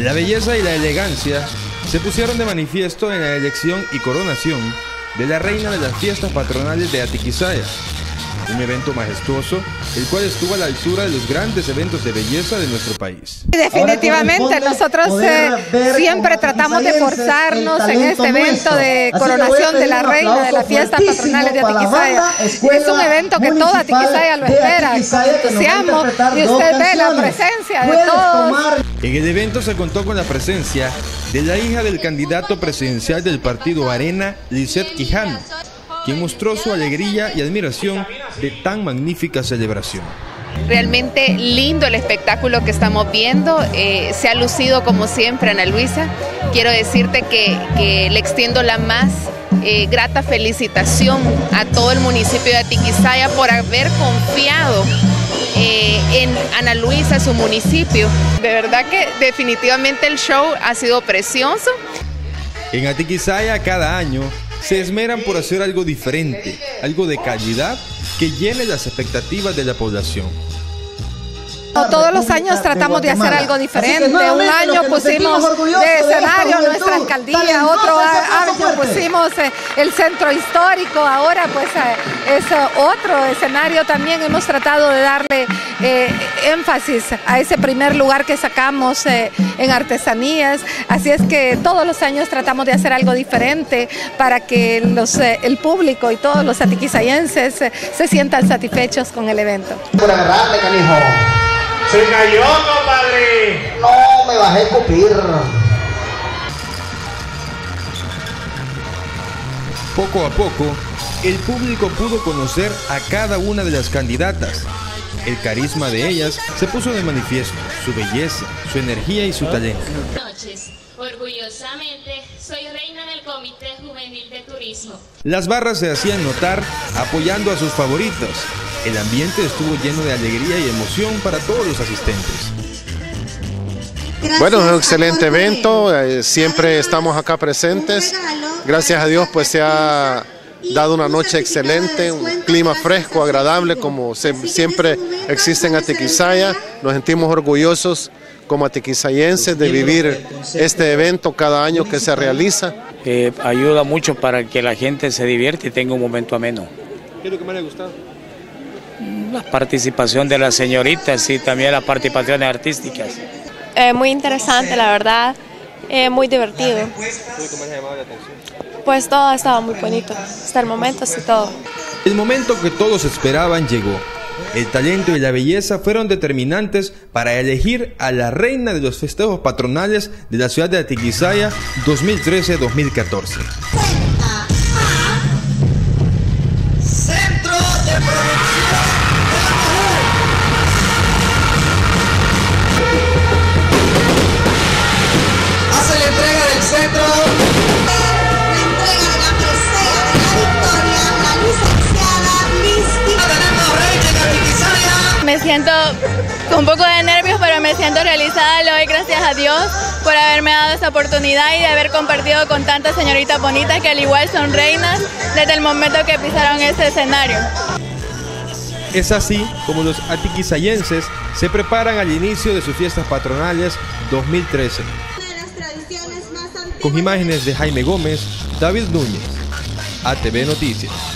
La belleza y la elegancia se pusieron de manifiesto en la elección y coronación de la reina de las fiestas patronales de Atiquizaya, un evento majestuoso, el cual estuvo a la altura de los grandes eventos de belleza de nuestro país. Definitivamente, nosotros eh, siempre tratamos de forzarnos en este evento de coronación de la reina de las fiestas patronales de Atiquizaya. Es un evento que toda Atiquizaya lo espera entusiasmo y usted ve la presencia de todos. En el evento se contó con la presencia de la hija del candidato presidencial del partido Arena, Lisette Quijano, quien mostró su alegría y admiración de tan magnífica celebración. Realmente lindo el espectáculo que estamos viendo, eh, se ha lucido como siempre Ana Luisa. Quiero decirte que, le extiendo la más eh, grata felicitación a todo el municipio de Atiquizaya por haber confiado eh, en Ana Luisa, su municipio. De verdad que definitivamente el show ha sido precioso. En Atiquizaya cada año se esmeran por hacer algo diferente, algo de calidad que llene las expectativas de la población. Todos los años tratamos de hacer algo diferente. Un año pusimos de escenario nuestra alcaldía, otro año pusimos eh, el centro histórico, ahora pues eh, es otro escenario también. Hemos tratado de darle eh, énfasis a ese primer lugar que sacamos en artesanías. Así es que todos los años tratamos de hacer algo diferente para que los, el público y todos los atiquizayenses se sientan satisfechos con el evento. Por agarrarle, canijo. Se cayó, compadre. No, me bajé a escupir. Poco a poco, el público pudo conocer a cada una de las candidatas. El carisma de ellas se puso de manifiesto, su belleza, su energía y su talento. noches. Orgullosamente, soy reina del Comité Juvenil de Turismo. Las barras se hacían notar apoyando a sus favoritos. El ambiente estuvo lleno de alegría y emoción para todos los asistentes. Bueno, es un excelente evento, eh, siempre estamos acá presentes. Gracias a Dios pues se ha dado una noche excelente, un clima fresco, agradable como siempre existe en Atiquizaya. Nos sentimos orgullosos como atiquizayenses de vivir este evento cada año que se realiza. Eh, ayuda mucho para que la gente se divierta y tenga un momento ameno. ¿Qué es lo que más le ha gustado? La participación de las señoritas y también las participaciones artísticas. Eh, muy interesante, la verdad, eh, muy divertido. Pues todo ha estado muy bonito, hasta el momento sí todo. El momento que todos esperaban llegó. El talento y la belleza fueron determinantes para elegir a la reina de los festejos patronales de la ciudad de Atiquizaya 2013-2014. Centro de Hace Me siento con un poco de nervios, pero me siento realizada. Le doy gracias a Dios por haberme dado esta oportunidad y de haber compartido con tantas señoritas bonitas que al igual son reinas desde el momento que pisaron este escenario. Es así como los atiquizayenses se preparan al inicio de sus fiestas patronales 2013. Una de las tradiciones más antiguas. Con imágenes de Jaime Gómez, David Núñez, ATV Noticias.